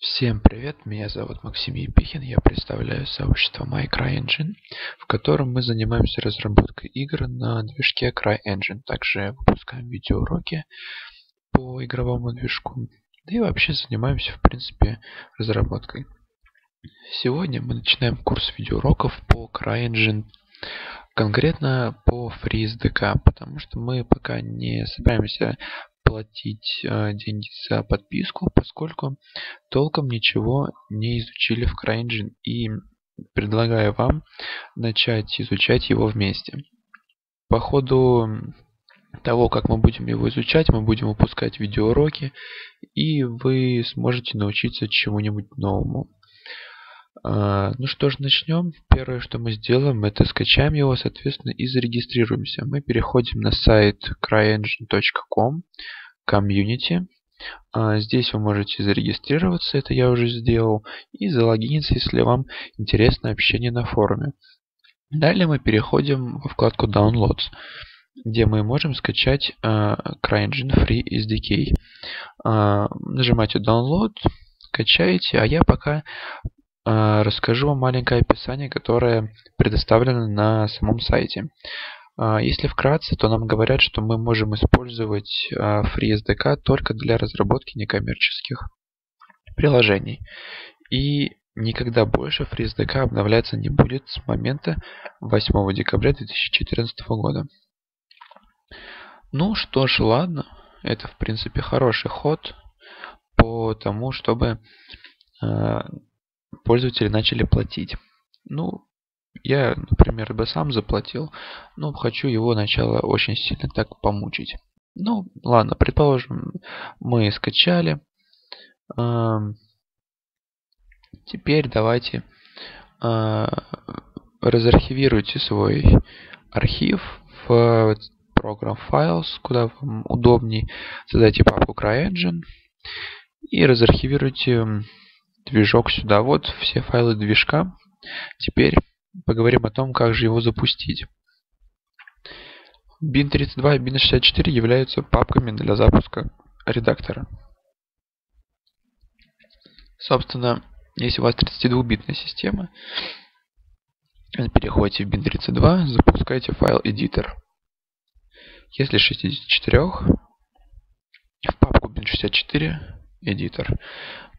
Всем привет, меня зовут Максим Епихин, я представляю сообщество MyCryEngine, в котором мы занимаемся разработкой игр на движке CryEngine. Также выпускаем видеоуроки по игровому движку, да и вообще занимаемся, в принципе, разработкой. Сегодня мы начинаем курс видеоуроков по CryEngine, конкретно по FreeSDK, потому что мы пока не собираемся платить э, деньги за подписку, поскольку толком ничего не изучили в CryEngine и предлагаю вам начать изучать его вместе. По ходу того, как мы будем его изучать, мы будем выпускать видеоуроки, и вы сможете научиться чему-нибудь новому. А, ну что ж, начнем. Первое, что мы сделаем, это скачаем его, соответственно, и зарегистрируемся. Мы переходим на сайт cryengine.com, community. А, здесь вы можете зарегистрироваться, это я уже сделал, и залогиниться, если вам интересно общение на форуме. Далее мы переходим во вкладку Downloads, где мы можем скачать uh, CryEngine Free SDK. Uh, нажимаете Download, качаете, а я пока расскажу вам маленькое описание, которое предоставлено на самом сайте. А, если вкратце, то нам говорят, что мы можем использовать а, FreeSDK только для разработки некоммерческих приложений. И никогда больше FreeSDK обновляться не будет с момента 8 декабря 2014 года. Ну что ж, ладно. Это, в принципе, хороший ход по тому, чтобы пользователи начали платить. Ну, я, например, бы сам заплатил, но хочу его начало очень сильно так помучить. Ну, ладно, предположим, мы скачали. Теперь давайте а, разархивируйте свой архив в Program Files, куда вам удобней. Создайте папку CryEngine и разархивируйте движок сюда. Вот все файлы движка. Теперь Поговорим о том, как же его запустить. Bin32 и Bin64 являются папками для запуска редактора. Собственно, если у вас 32-битная система, переходите в Bin32, запускайте файл editor. Если 64, в папку Bin64 editor.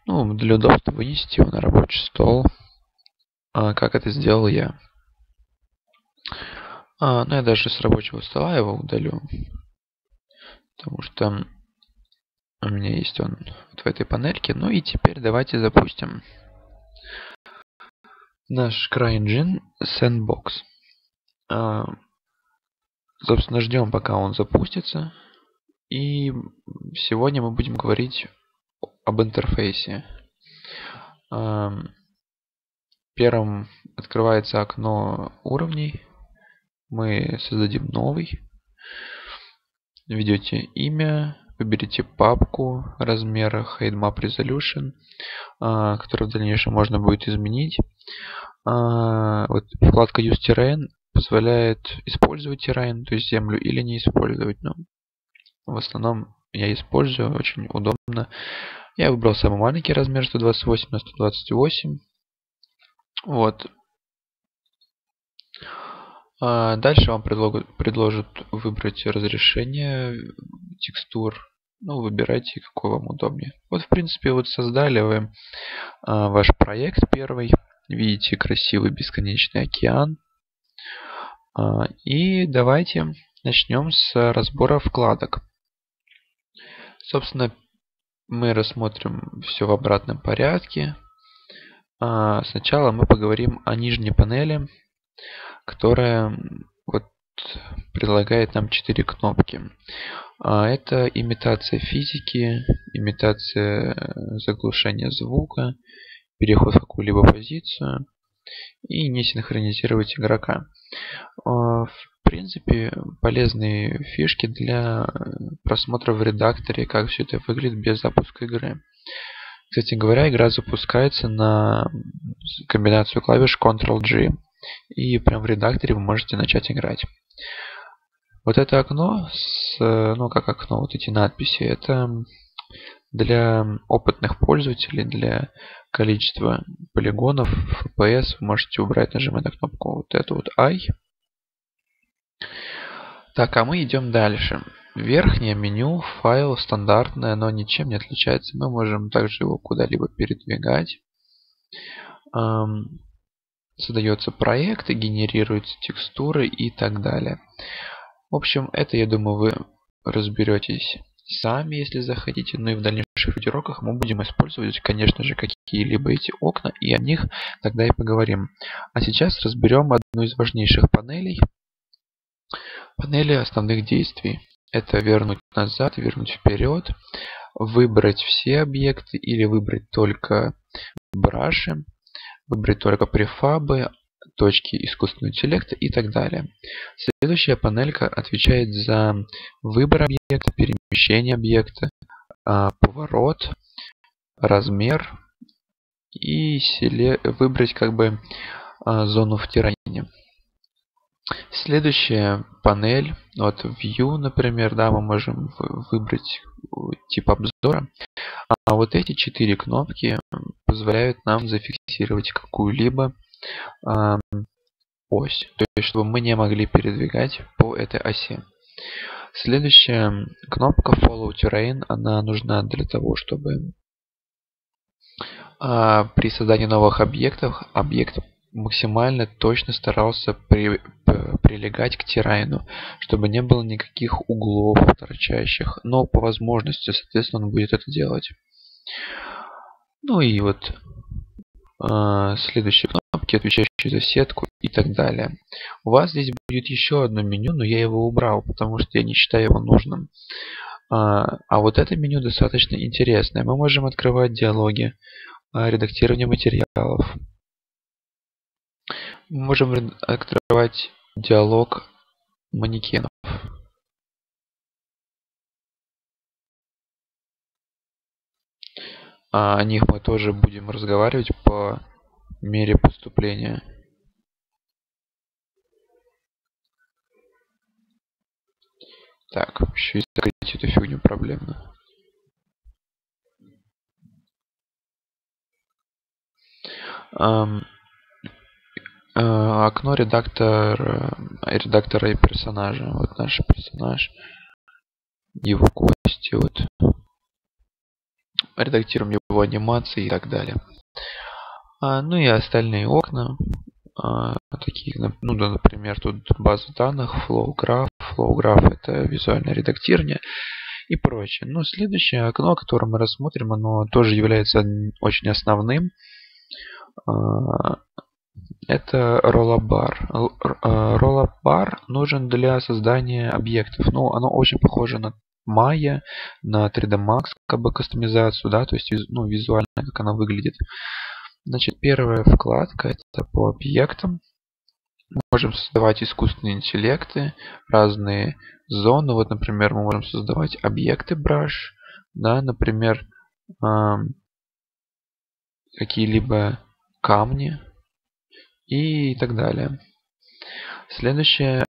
Ну, для удобства вынесите его на рабочий стол. А, как это сделал я. А, ну, я даже с рабочего стола его удалю. Потому что у меня есть он вот в этой панельке. Ну и теперь давайте запустим наш CryEngine Sandbox. А, собственно, ждем, пока он запустится. И сегодня мы будем говорить об интерфейсе. Первым открывается окно уровней. Мы создадим новый. Введете имя, выберите папку размера HideMap Resolution, а, который в дальнейшем можно будет изменить. А, вот вкладка Use Terrain позволяет использовать terrain, то есть землю, или не использовать. Но в основном я использую, очень удобно. Я выбрал самый маленький размер 128 на 128. Вот. А дальше вам предложат, выбрать разрешение текстур. Ну, выбирайте, какой вам удобнее. Вот, в принципе, вот создали вы а, ваш проект первый. Видите красивый бесконечный океан. А, и давайте начнем с разбора вкладок. Собственно, мы рассмотрим все в обратном порядке. А, сначала мы поговорим о нижней панели, которая вот предлагает нам четыре кнопки. А, это имитация физики, имитация заглушения звука, переход в какую-либо позицию и не синхронизировать игрока. А, в принципе, полезные фишки для просмотра в редакторе, как все это выглядит без запуска игры. Кстати говоря, игра запускается на комбинацию клавиш Ctrl-G. И прямо в редакторе вы можете начать играть. Вот это окно, с, ну как окно, вот эти надписи, это Для опытных пользователей, для количества полигонов, FPS вы можете убрать, нажимая на кнопку вот эту вот I. Так, а мы идем дальше. Верхнее меню, файл стандартное, но ничем не отличается. Мы можем также его куда-либо передвигать. Создается проект, генерируются текстуры и так далее. В общем, это, я думаю, вы разберетесь сами, если захотите. Ну и в дальнейших видеоуроках мы будем использовать, конечно же, какие-либо эти окна, и о них тогда и поговорим. А сейчас разберем одну из важнейших панелей. Панели основных действий. Это вернуть назад, вернуть вперед, выбрать все объекты или выбрать только браши, выбрать только префабы, точки искусственного интеллекта и так далее. Следующая панелька отвечает за выбор объекта, перемещение объекта, а, поворот, размер и выбрать как бы а, зону в терране. Следующая панель, вот View, например, да, мы можем выбрать тип обзора. А вот эти четыре кнопки позволяют нам зафиксировать какую-либо э, ось. То есть, чтобы мы не могли передвигать по этой оси. Следующая кнопка Follow Terrain, она нужна для того, чтобы э, при создании новых объектов объект максимально точно старался при, прилегать к террайну, чтобы не было никаких углов торчащих, но по возможности, соответственно, он будет это делать. Ну и вот э, следующие кнопки, отвечающие за сетку и так далее. У вас здесь будет еще одно меню, но я его убрал, потому что я не считаю его нужным. А, а вот это меню достаточно интересное. Мы можем открывать диалоги, редактирование материалов, мы можем открывать диалог манекенов. А о них мы тоже будем разговаривать по мере поступления. Так, еще и закрыть эту фигню проблемно. Um, окно редактор, э, редактора и персонажа. Вот наш персонаж. Его кости. Вот. Редактируем его анимации и так далее. А, ну и остальные окна. А, такие, ну, да, например, тут база данных, FlowGraph. FlowGraph это визуальное редактирование и прочее. Ну, следующее окно, которое мы рассмотрим, оно тоже является очень основным. А, это роллабар. Роллабар нужен для создания объектов. Ну, оно очень похоже на Maya, на 3D Max, как бы кастомизацию, да, то есть ну, визуально, как она выглядит. Значит, первая вкладка это по объектам. Мы можем создавать искусственные интеллекты, разные зоны. Вот, например, мы можем создавать объекты brush, да, например, эм, какие-либо камни, и так далее. Следующее,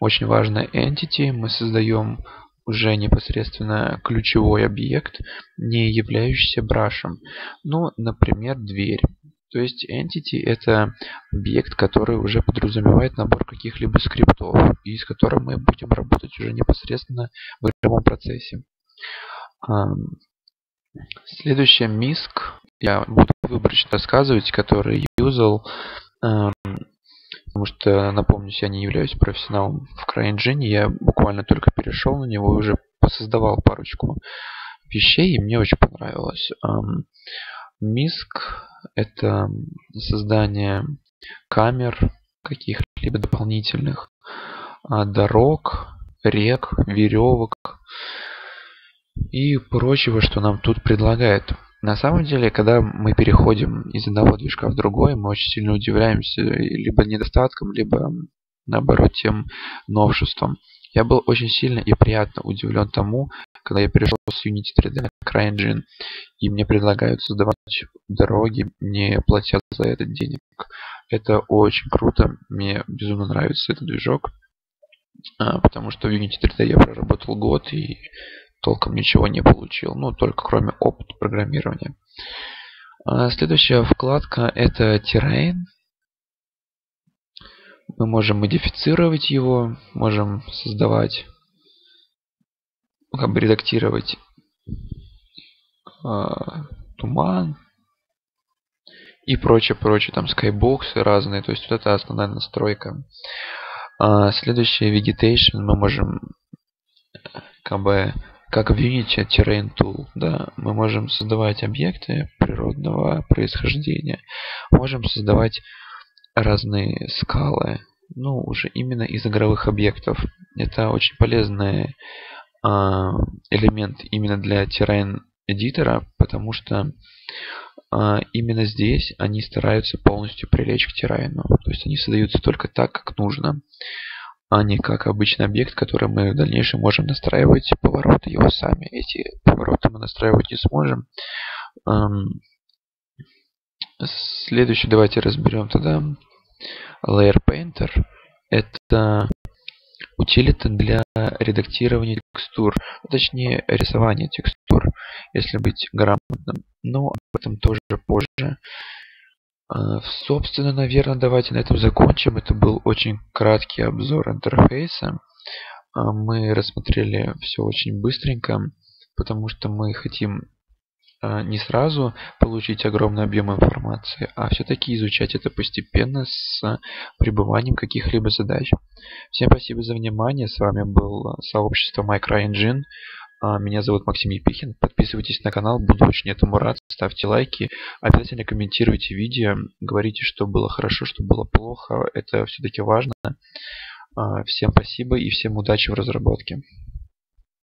очень важное entity, мы создаем уже непосредственно ключевой объект, не являющийся брашем. Ну, например, дверь. То есть entity это объект, который уже подразумевает набор каких-либо скриптов, и с которым мы будем работать уже непосредственно в игровом процессе. Следующее MISC. Я буду выборочно рассказывать, который юзал потому что, напомню, я не являюсь профессионалом в CryEngine. Я буквально только перешел на него и уже посоздавал парочку вещей, и мне очень понравилось. Эм, – это создание камер каких-либо дополнительных, а, дорог, рек, веревок и прочего, что нам тут предлагает. На самом деле, когда мы переходим из одного движка в другой, мы очень сильно удивляемся либо недостатком, либо наоборот тем новшеством. Я был очень сильно и приятно удивлен тому, когда я перешел с Unity 3D на CryEngine, и мне предлагают создавать дороги, не платя за это денег. Это очень круто, мне безумно нравится этот движок, а, потому что в Unity 3D я проработал год, и толком ничего не получил. Ну, только кроме опыта программирования. А следующая вкладка это Terrain. Мы можем модифицировать его, можем создавать, как бы редактировать э, туман и прочее, прочее, там скайбоксы разные, то есть вот это основная настройка. А следующее vegetation мы можем как бы как в Unity Terrain Tool, да, мы можем создавать объекты природного происхождения, можем создавать разные скалы, ну, уже именно из игровых объектов. Это очень полезный э, элемент именно для Terrain эдитора, потому что э, именно здесь они стараются полностью прилечь к Terrain. То есть они создаются только так, как нужно, а не как обычный объект, который мы в дальнейшем можем настраивать повороты его сами. Эти повороты мы настраивать не сможем. Эм, следующий давайте разберем тогда Layer Painter – это утилита для редактирования текстур, точнее рисования текстур, если быть грамотным. Но об этом тоже позже. А, собственно, наверное, давайте на этом закончим. Это был очень краткий обзор интерфейса. А, мы рассмотрели все очень быстренько, потому что мы хотим а, не сразу получить огромный объем информации, а все-таки изучать это постепенно с пребыванием каких-либо задач. Всем спасибо за внимание. С вами был сообщество MicroEngine. А, меня зовут Максим Епихин. Подписывайтесь на канал, буду очень этому рад. Ставьте лайки, обязательно комментируйте видео, говорите, что было хорошо, что было плохо. Это все-таки важно. А, всем спасибо и всем удачи в разработке.